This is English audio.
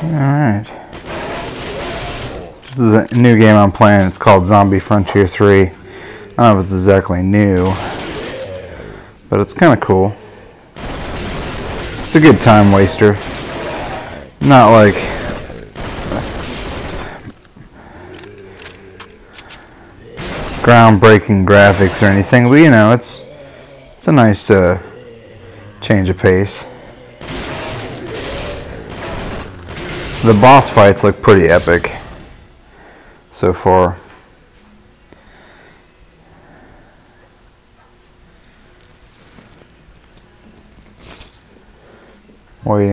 Alright. This is a new game I'm playing. It's called Zombie Frontier 3. I don't know if it's exactly new, but it's kind of cool. It's a good time waster. Not like groundbreaking graphics or anything, but you know, it's it's a nice uh, change of pace. The boss fights look pretty epic so far. Waiting.